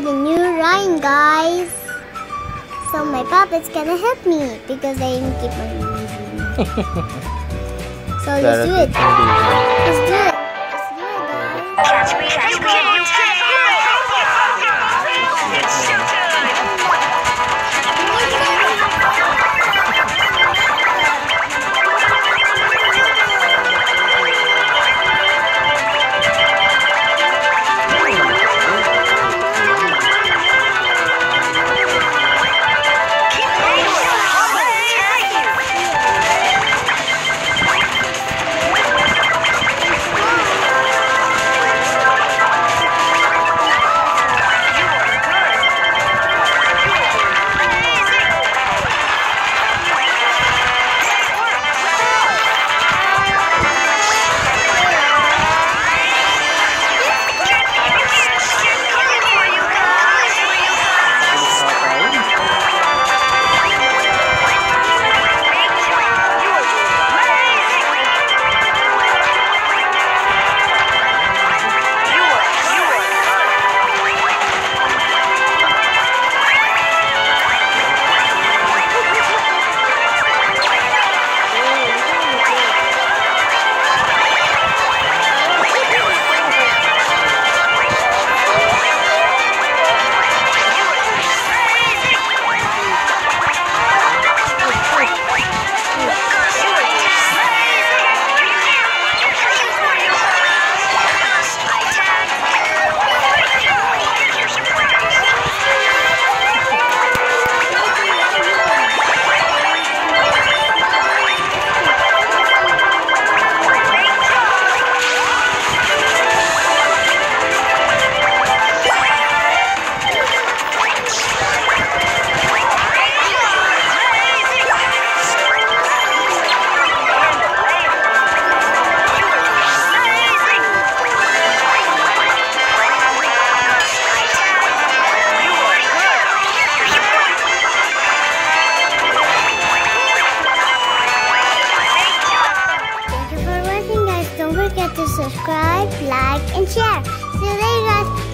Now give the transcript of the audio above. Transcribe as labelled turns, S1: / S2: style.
S1: get a new rhyme, guys. So my puppet's gonna help me because I didn't keep on So let's do it. Let's do it. Let's do it, guys. forget to subscribe, like, and share. See you later, guys.